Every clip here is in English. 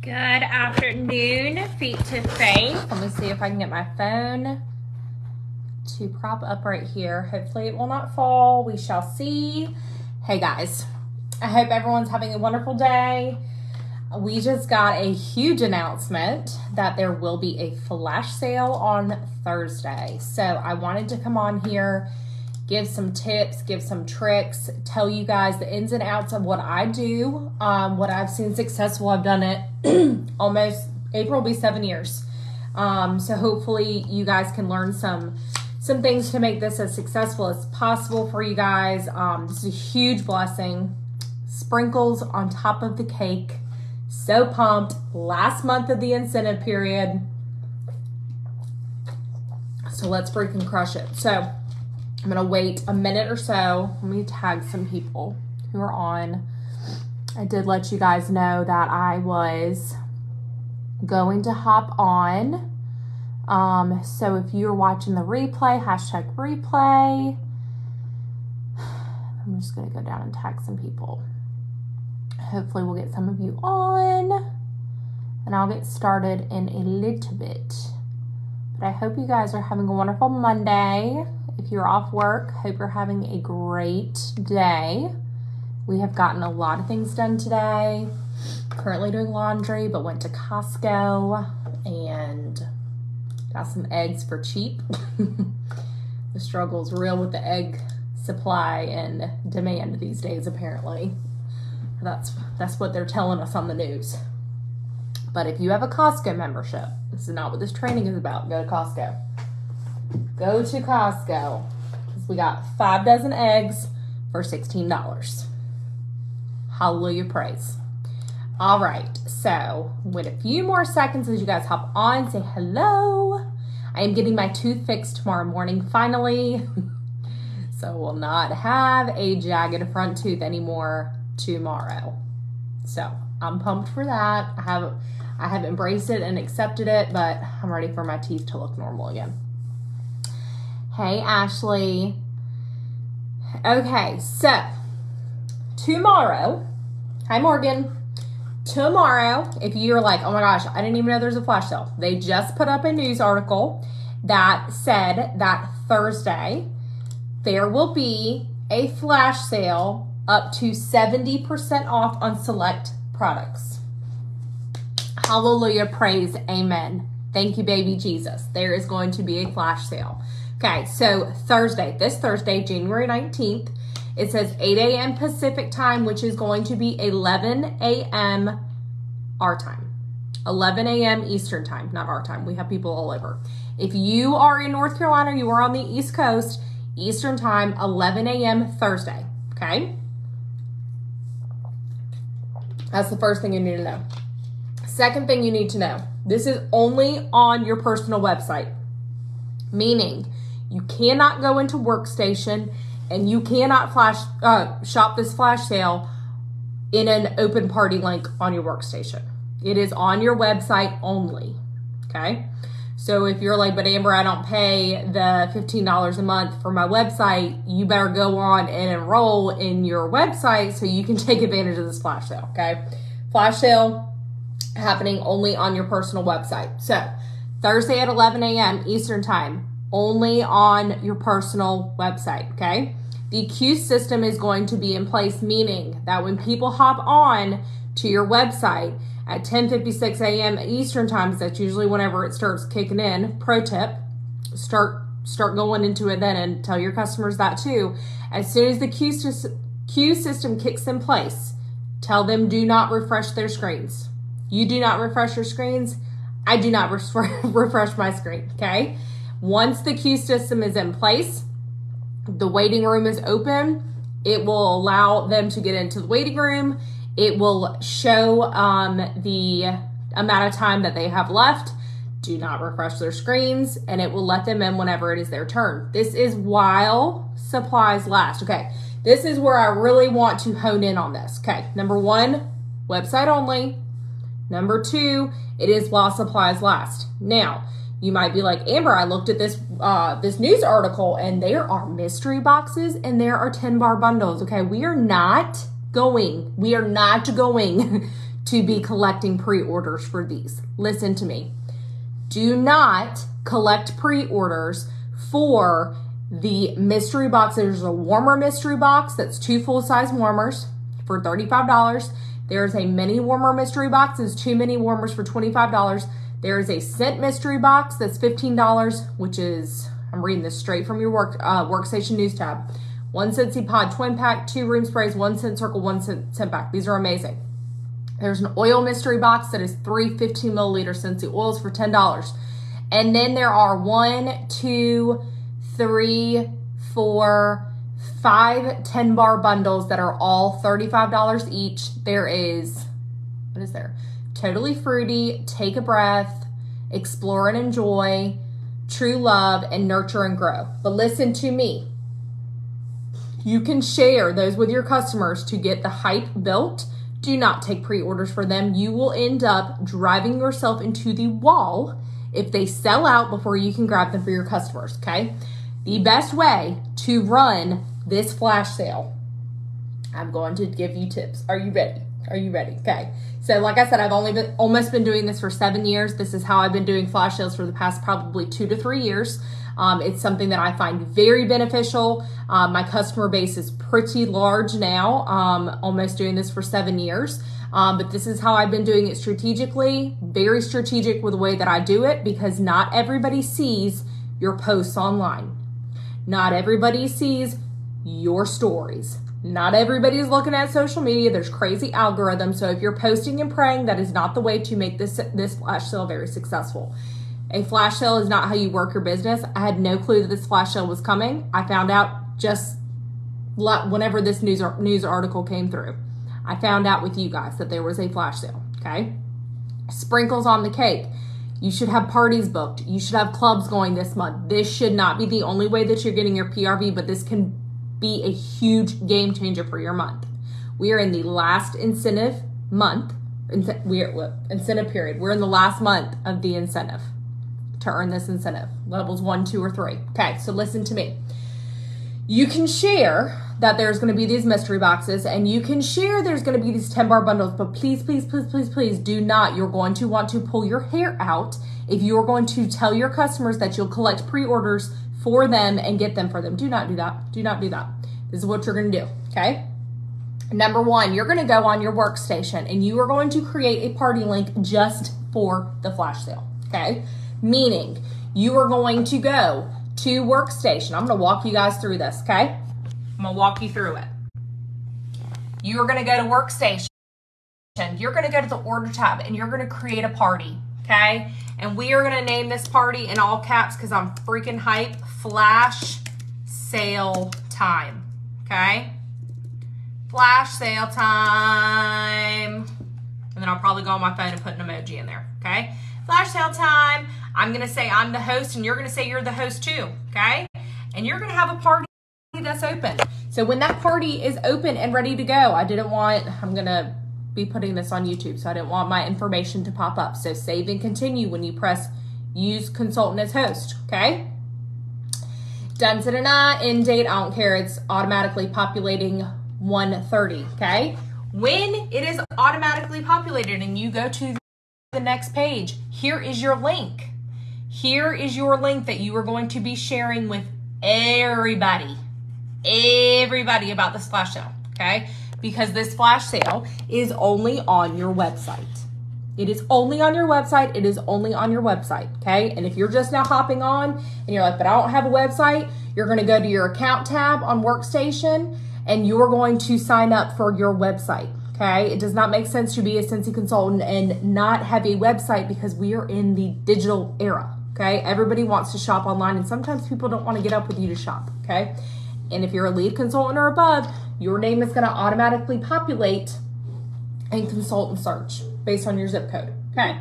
Good afternoon, feet to face. Let me see if I can get my phone to prop up right here. Hopefully it will not fall. We shall see. Hey guys, I hope everyone's having a wonderful day. We just got a huge announcement that there will be a flash sale on Thursday. So I wanted to come on here, give some tips, give some tricks, tell you guys the ins and outs of what I do, um, what I've seen successful. I've done it almost, April will be seven years. Um, so hopefully you guys can learn some some things to make this as successful as possible for you guys. Um, this is a huge blessing. Sprinkles on top of the cake. So pumped. Last month of the incentive period. So let's freaking crush it. So I'm going to wait a minute or so. Let me tag some people who are on. I did let you guys know that I was going to hop on um, so if you're watching the replay, hashtag replay. I'm just going to go down and tag some people. Hopefully, we'll get some of you on. And I'll get started in a little bit. But I hope you guys are having a wonderful Monday. If you're off work, hope you're having a great day. We have gotten a lot of things done today. Currently doing laundry, but went to Costco and Got some eggs for cheap. the struggle's real with the egg supply and demand these days, apparently. That's that's what they're telling us on the news. But if you have a Costco membership, this is not what this training is about. Go to Costco. Go to Costco. We got five dozen eggs for $16. Hallelujah praise. All right, so with a few more seconds as you guys hop on, say hello. I am getting my tooth fixed tomorrow morning finally. so we'll not have a jagged front tooth anymore tomorrow. So I'm pumped for that. I have I have embraced it and accepted it, but I'm ready for my teeth to look normal again. Hey Ashley. Okay, so tomorrow, hi Morgan tomorrow, if you're like, oh my gosh, I didn't even know there's a flash sale, they just put up a news article that said that Thursday there will be a flash sale up to 70% off on select products. Hallelujah, praise, amen. Thank you, baby Jesus. There is going to be a flash sale. Okay, so Thursday, this Thursday, January 19th, it says 8 a.m. Pacific time, which is going to be 11 a.m. our time. 11 a.m. Eastern time, not our time. We have people all over. If you are in North Carolina, you are on the East Coast, Eastern time, 11 a.m. Thursday. Okay? That's the first thing you need to know. Second thing you need to know this is only on your personal website, meaning you cannot go into Workstation and you cannot flash uh, shop this flash sale in an open party link on your workstation. It is on your website only. Okay. So if you're like, but Amber, I don't pay the $15 a month for my website, you better go on and enroll in your website so you can take advantage of this flash sale. Okay. Flash sale happening only on your personal website. So Thursday at 11 a.m. Eastern Time, only on your personal website. Okay. The queue system is going to be in place, meaning that when people hop on to your website at 10:56 a.m. Eastern time, that's usually whenever it starts kicking in. Pro tip: start start going into it then, and tell your customers that too. As soon as the queue, queue system kicks in place, tell them do not refresh their screens. You do not refresh your screens. I do not refresh my screen. Okay. Once the queue system is in place, the waiting room is open, it will allow them to get into the waiting room. It will show um, the amount of time that they have left. Do not refresh their screens, and it will let them in whenever it is their turn. This is while supplies last. Okay, this is where I really want to hone in on this. Okay, number one, website only. Number two, it is while supplies last. Now, you might be like amber i looked at this uh, this news article and there are mystery boxes and there are 10 bar bundles okay we are not going we are not going to be collecting pre orders for these. Listen to me. Do not collect pre orders for the mystery box. There's a warmer mystery box that's two full size warmers for $35. There's a mini warmer mystery box. There's two mini warmers for $25. There is a scent mystery box that's $15, which is, I'm reading this straight from your work uh, workstation news tab. One Scentsy Pod twin pack, two room sprays, one scent circle, one scent, scent pack. These are amazing. There's an oil mystery box that is three 15 milliliter Scentsy oils for $10. And then there are one, two, three, four, five 10 bar bundles that are all $35 each. There is, what is there? Totally Fruity, Take a Breath, Explore and Enjoy, True Love, and Nurture and Grow. But listen to me. You can share those with your customers to get the hype built. Do not take pre orders for them. You will end up driving yourself into the wall if they sell out before you can grab them for your customers, okay? The best way to run this flash sale, I'm going to give you tips. Are you ready? Are you ready? Okay. So, like I said, I've only been almost been doing this for seven years. This is how I've been doing flash sales for the past probably two to three years. Um, it's something that I find very beneficial. Um, my customer base is pretty large now, um, almost doing this for seven years. Um, but this is how I've been doing it strategically, very strategic with the way that I do it because not everybody sees your posts online. Not everybody sees your stories. Not everybody is looking at social media. There's crazy algorithms. So if you're posting and praying, that is not the way to make this this flash sale very successful. A flash sale is not how you work your business. I had no clue that this flash sale was coming. I found out just whenever this news news article came through. I found out with you guys that there was a flash sale. Okay, sprinkles on the cake. You should have parties booked. You should have clubs going this month. This should not be the only way that you're getting your PRV, but this can be a huge game changer for your month. We are in the last incentive month. We are incentive period. We're in the last month of the incentive to earn this incentive. Levels one, two, or three. Okay, so listen to me. You can share that there's going to be these mystery boxes and you can share there's going to be these 10 bar bundles, but please, please, please, please, please do not. You're going to want to pull your hair out if you're going to tell your customers that you'll collect pre orders for them and get them for them. Do not do that. Do not do that. This is what you're going to do. Okay. Number one, you're going to go on your workstation and you are going to create a party link just for the flash sale. Okay meaning you are going to go to workstation. I'm going to walk you guys through this, okay? I'm going to walk you through it. You are going to go to workstation. You're going to go to the order tab and you're going to create a party, okay? And we are to name this party in all caps because I'm freaking hype. Flash sale time, okay? Flash sale time. And then I'll probably go on my phone and put an emoji in there, okay? Flash sale time. I'm to say I'm the host and you're to say you're the host too, okay? And you're to have a party that's open. So when that party is open and ready to go, I didn't want, I'm to be putting this on YouTube, so I didn't want my information to pop up. So save and continue when you press use consultant as host, okay? Done, to da, uh, end date, I don't care. It's automatically populating 130, okay? When it is automatically populated and you go to the next page, here is your link. Here is your link that you are going to be sharing with everybody. Everybody about the flash sale, okay? Because this flash sale is only on your website. It is only on your website. It is only on your website, okay? And if you're just now hopping on and you're like, but I don't have a website, you're going to go to your account tab on Workstation and you're going to sign up for your website. Okay, it does not make sense to be a Scentsy consultant and not have a website because we are in the digital era. Okay, everybody wants to shop online, and sometimes people don't want to get up with you to shop. Okay, and if you're a lead consultant or above, your name is going to automatically populate in consultant search based on your zip code. Okay,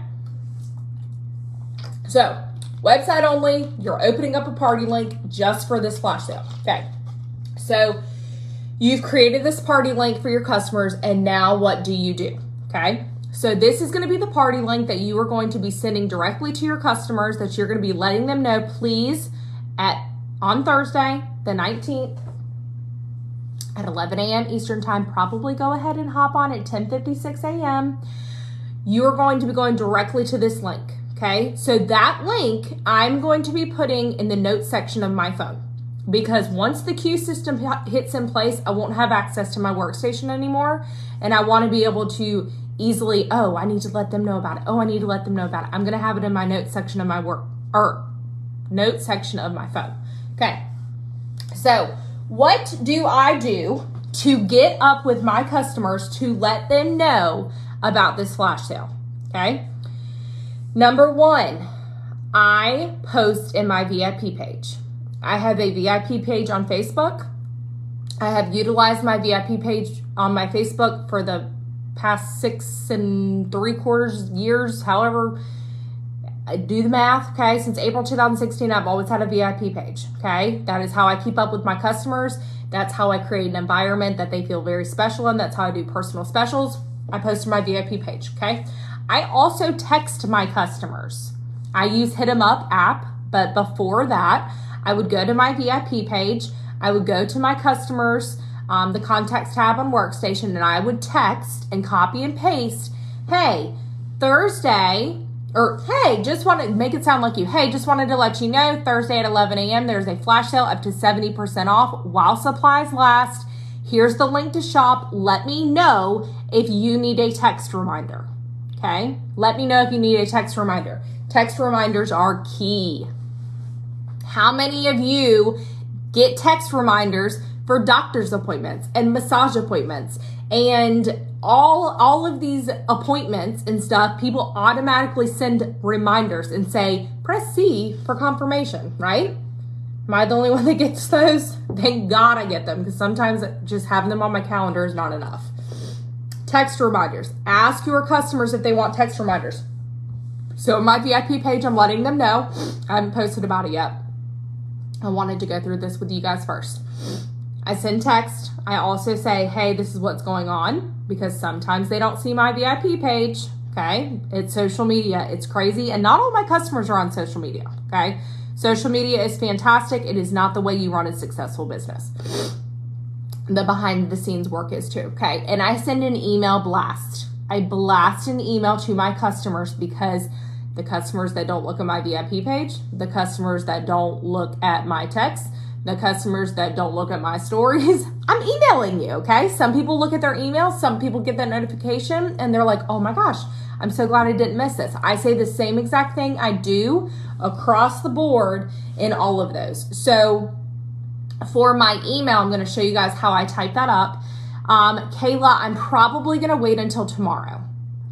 so website only, you're opening up a party link just for this flash sale. Okay, so you've created this party link for your customers, and now what do you do? Okay. So this is going to be the party link that you are going to be sending directly to your customers that you're going to be letting them know, please, at on Thursday, the 19th at 11 a.m. Eastern time. Probably go ahead and hop on at 10:56 a.m. you're going to be going directly to this link. Okay, so that link I'm going to be putting in the notes section of my phone because once the queue system hits in place, I won't have access to my workstation anymore. And I want to be able to easily, oh, I need to let them know about it. Oh, I need to let them know about it. I'm going to have it in my notes section of my work or notes section of my phone. Okay. So, what do I do to get up with my customers to let them know about this flash sale? Okay. Number one, I post in my VIP page. I have a VIP page on Facebook. I have utilized my VIP page on my Facebook for the past six and three quarters years, however, do the math, okay? Since April 2016, I've always had a VIP page, okay? That is how I keep up with my customers. That's how I create an environment that they feel very special in. That's how I do personal specials. I post to my VIP page, okay? I also text my customers. I use Hit 'em Up app, but before that, I would go to my VIP page. I would go to my customers, um, the contacts tab on Workstation, and I would text and copy and paste, hey, Thursday, or hey, just want to make it sound like you. Hey, just wanted to let you know Thursday at 11 a.m. there's a flash sale up to 70% off while supplies last. Here's the link to shop. Let me know if you need a text reminder. Okay? Let me know if you need a text reminder. Text reminders are key. How many of you get text reminders for doctor's appointments and massage appointments and all all of these appointments and stuff people automatically send reminders and say press C for confirmation, right? Am I the only one that gets those? Thank God I get them because sometimes just having them on my calendar is not enough. Text reminders. Ask your customers if they want text reminders. So my VIP page, I'm letting them know. I haven't posted about it yet. I wanted to go through this with you guys first. I send text. I also say, hey, this is what's going on because sometimes they don't see my VIP page. Okay. It's social media. It's crazy. And not all my customers are on social media. Okay. Social media is fantastic. It is not the way you run a successful business the behind the scenes work is too. Okay. And I send an email blast. I blast an email to my customers because the customers that don't look at my VIP page, the customers that don't look at my text, the customers that don't look at my stories, I'm emailing you, okay? Some people look at their emails, some people get that notification and they're like, oh my gosh, I'm so glad I didn't miss this. I say the same exact thing I do across the board in all of those. So for my email, I'm going to show you guys how I type that up. Um, Kayla, I'm probably going to wait until tomorrow.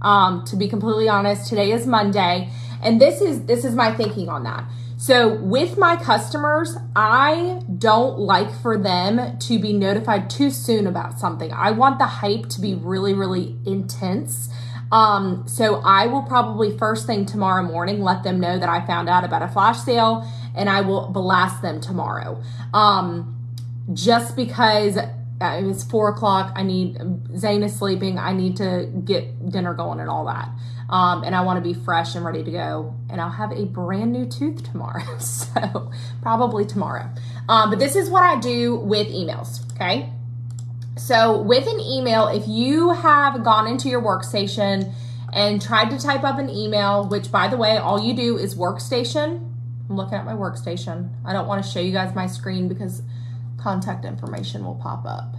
Um, to be completely honest, today is Monday, and this is this is my thinking on that. So with my customers, I don't like for them to be notified too soon about something. I want the hype to be really, really intense. Um, so I will probably first thing tomorrow morning let them know that I found out about a flash sale and I will blast them tomorrow. Um, just because uh, it's four o'clock, I need Zane is sleeping. I need to get dinner going and all that. Um, and I want to be fresh and ready to go. And I'll have a brand new tooth tomorrow. so probably tomorrow. Um, but this is what I do with emails. Okay. So with an email, if you have gone into your workstation and tried to type up an email, which by the way, all you do is workstation I'm looking at my workstation. I don't want to show you guys my screen because contact information will pop up.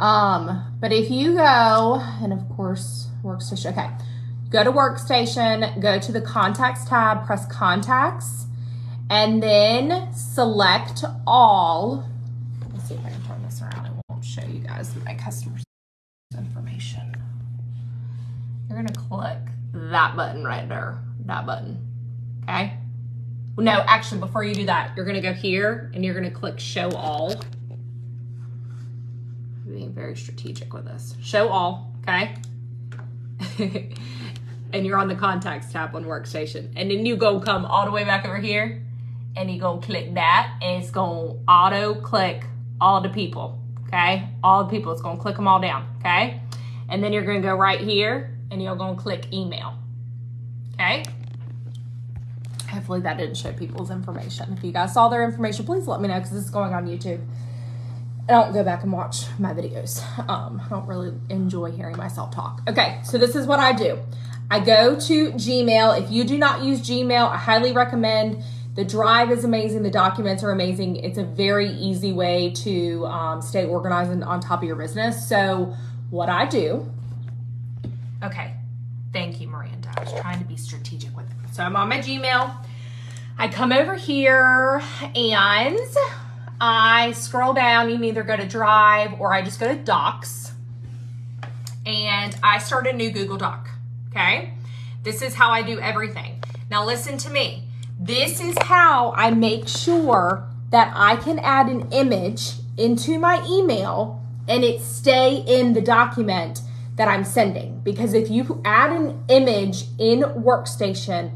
Um, but if you go, and of course, workstation, okay, go to workstation, go to the contacts tab, press contacts, and then select all. Let's see if I can turn this around. I won't show you guys my customers information. You're gonna click that button right there, that button, okay? no, actually, before you do that, you're to go here and you're to click show all. Being very strategic with this. Show all, okay? and you're on the contacts tab on workstation. And then you go come all the way back over here and you go click that and it's to auto click all the people, okay? All the people, it's to click them all down, okay? And then you're to go right here and you're to click email, okay? Hopefully that didn't show people's information. If you guys saw their information, please let me know because this is going on YouTube. I don't go back and watch my videos. Um, I don't really enjoy hearing myself talk. Okay, so this is what I do. I go to Gmail. If you do not use Gmail, I highly recommend. The drive is amazing. The documents are amazing. It's a very easy way to um, stay organized and on top of your business. So, what I do, okay, thank you, Miranda. I was trying to be strategic with it. So, I'm on my Gmail. I come over here and I scroll down. You can either go to Drive or I just go to Docs and I start a new Google Doc. Okay. This is how I do everything. Now, listen to me. This is how I make sure that I can add an image into my email and it stay in the document that I'm sending. Because if you add an image in Workstation,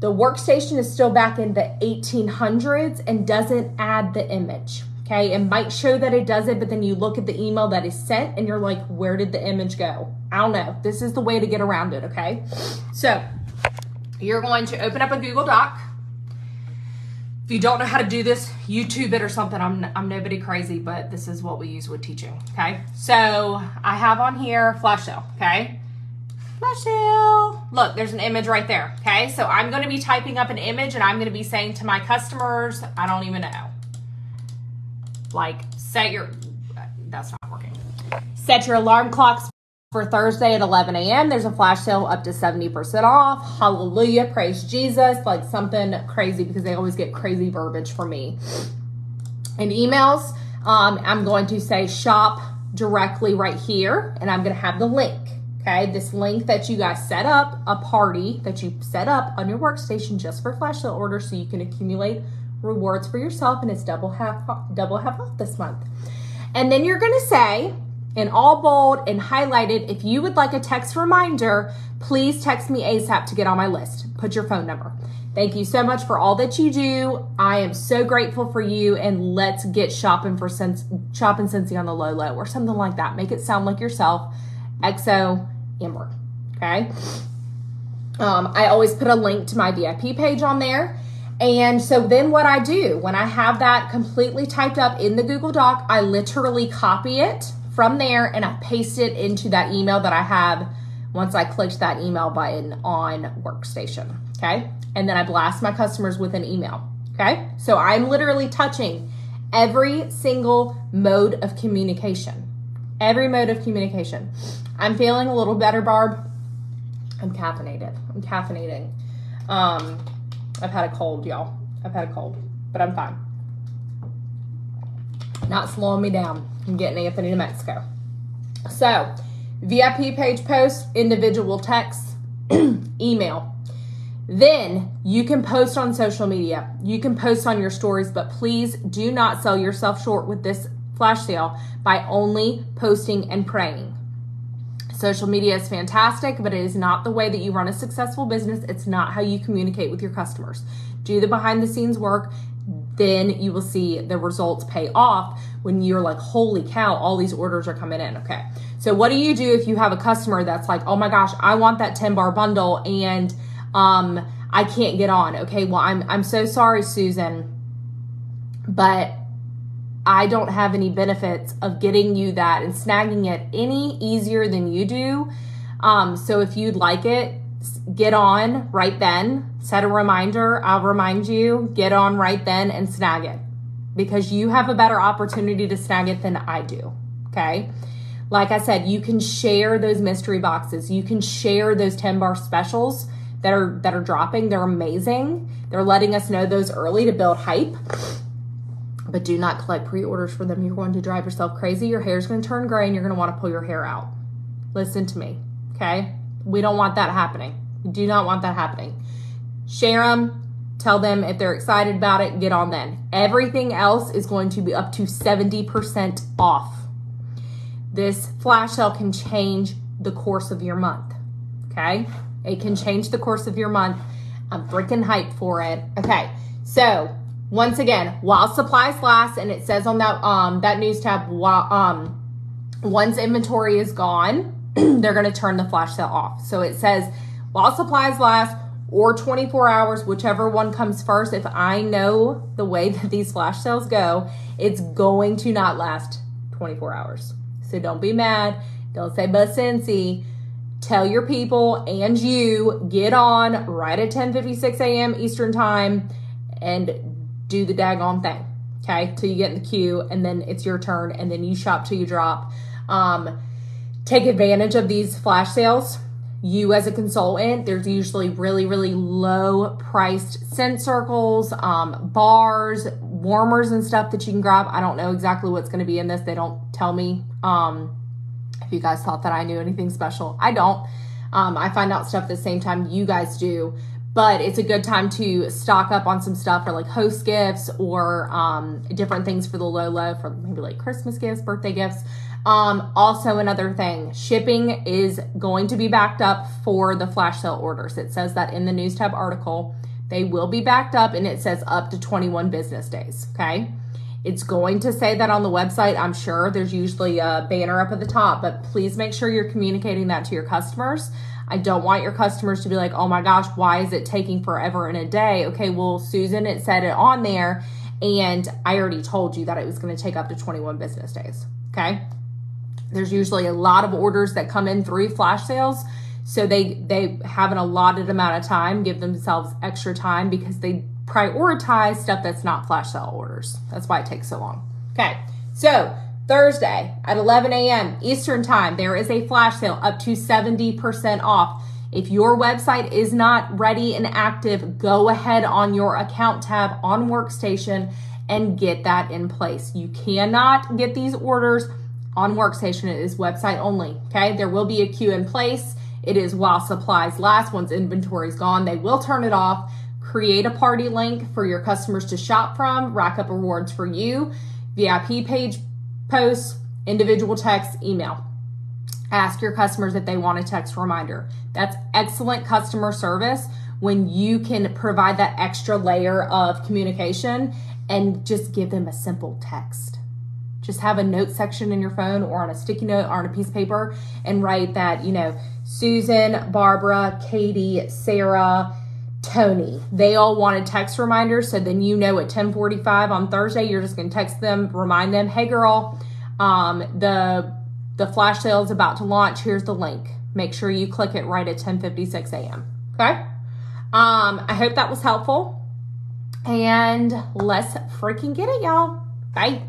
the workstation is still back in the 1800s and doesn't add the image. Okay, it might show that it does it, but then you look at the email that is sent and you're like, where did the image go? I don't know. This is the way to get around it, okay? So you're going to open up a Google Doc. If you don't know how to do this, YouTube it or something. I'm, I'm nobody crazy, but this is what we use with teaching, okay? So I have on here flash sale, okay? Flash sale. Look, there's an image right there, okay? So I'm gonna be typing up an image and I'm gonna be saying to my customers, I don't even know like set your that's not working. Set your alarm clocks for Thursday at 11 a.m. There's a flash sale up to 70% off. Hallelujah. Praise Jesus. Like something crazy because they always get crazy verbiage from me. In emails, um, I'm going to say shop directly right here and I'm going to have the link. Okay, this link that you guys set up, a party that you set up on your workstation just for flash sale orders so you can accumulate rewards for yourself and it's double half double half off this month. And then you're going to say in all bold and highlighted if you would like a text reminder, please text me ASAP to get on my list. Put your phone number. Thank you so much for all that you do. I am so grateful for you and let's get shopping for sense shopping Scentsy on the low low or something like that. Make it sound like yourself. XO Amber. Okay. Um, I always put a link to my VIP page on there. And so then what I do when I have that completely typed up in the Google Doc, I literally copy it from there and I paste it into that email that I have once I clicked that email button on Workstation. Okay. And then I blast my customers with an email. Okay. So I'm literally touching every single mode of communication. Every mode of communication. I'm feeling a little better, Barb. I'm caffeinated. I'm caffeinating. Um, I've had a cold, y'all. I've had a cold, but I'm fine. Not slowing me down. I'm getting Anthony to Mexico. So, VIP page post, individual text, email. Then you can post on social media. You can post on your stories, but please do not sell yourself short with this flash sale by only posting and praying. Social media is fantastic, but it is not the way that you run a successful business. It's not how you communicate with your customers. Do the behind the scenes work, then you will see the results pay off when you're like, holy cow, all these orders are coming in. Okay. So, what do you do if you have a customer that's like, oh my gosh, I want that 10 bar bundle and um, I can't get on? Okay. Well, I'm, I'm so sorry, Susan, but I don't have any benefits of getting you that and snagging it any easier than you do. Um, so if you'd like it, get on right then. Set a reminder. I'll remind you. Get on right then and snag it because you have a better opportunity to snag it than I do. Okay. Like I said, you can share those mystery boxes. You can share those 10 bar specials that are that are dropping. They're amazing. They're letting us know those early to build hype but do not collect pre-orders for them. You're going to drive yourself crazy. Your hair's going to turn gray and you're going to want to pull your hair out. Listen to me, okay? We don't want that happening. We do not want that happening. Share them. Tell them if they're excited about it, get on then. Everything else is going to be up to 70% off. This flash sale can change the course of your month, okay? It can change the course of your month. I'm freaking hyped for it. Okay, so once again, while supplies last, and it says on that um that news tab, while um once inventory is gone, they're going to turn the flash sale off. So it says while supplies last or 24 hours, whichever one comes first. If I know the way that these flash sales go, it's going to not last 24 hours. So don't be mad. Don't say but Scentsy. tell your people and you get on right at 10:56 a.m. Eastern time and do the daggone thing. Okay, till you get in the queue, and then it's your turn, and then you shop till you drop. Um, take advantage of these flash sales. You, as a consultant, there's usually really, really low priced scent circles, um, bars, warmers, and stuff that you can grab. I don't know exactly what's going to be in this. They don't tell me. Um, if you guys thought that I knew anything special, I don't. Um, I find out stuff the same time you guys do, but it's a good time to stock up on some stuff for like host gifts or um, different things for the low low for maybe like Christmas gifts, birthday gifts. Um, also, another thing, shipping is going to be backed up for the flash sale orders. It says that in the news tab article. They will be backed up and it says up to 21 business days. Okay. It's going to say that on the website, I'm sure. There's usually a banner up at the top, but please make sure you're communicating that to your customers. I don't want your customers to be like, oh my gosh, why is it taking forever in a day? Okay, well, Susan, it said it on there, and I already told you that it was going to take up to 21 business days. Okay. There's usually a lot of orders that come in through flash sales. So they they have an allotted amount of time, give themselves extra time because they prioritize stuff that's not flash sale orders. That's why it takes so long. Okay, so Thursday at 11 a.m. Eastern Time, there is a flash sale up to 70% off. If your website is not ready and active, go ahead on your account tab on Workstation and get that in place. You cannot get these orders on Workstation. It is website only. Okay, there will be a queue in place. It is while supplies last. Once inventory is gone, they will turn it off create a party link for your customers to shop from, rack up rewards for you, VIP page posts, individual text, email. Ask your customers if they want a text reminder. That's excellent customer service when you can provide that extra layer of communication and just give them a simple text. Just have a note section in your phone or on a sticky note or on a piece of paper and write that, you know, Susan, Barbara, Katie, Sarah, Tony. They all wanted text reminders, so then you know at 10:45 on Thursday, you're just going to text them, remind them, "Hey girl, um, the the flash sale is about to launch. Here's the link. Make sure you click it right at 10:56 a.m." Okay. Um, I hope that was helpful, and let's freaking get it, y'all. Bye.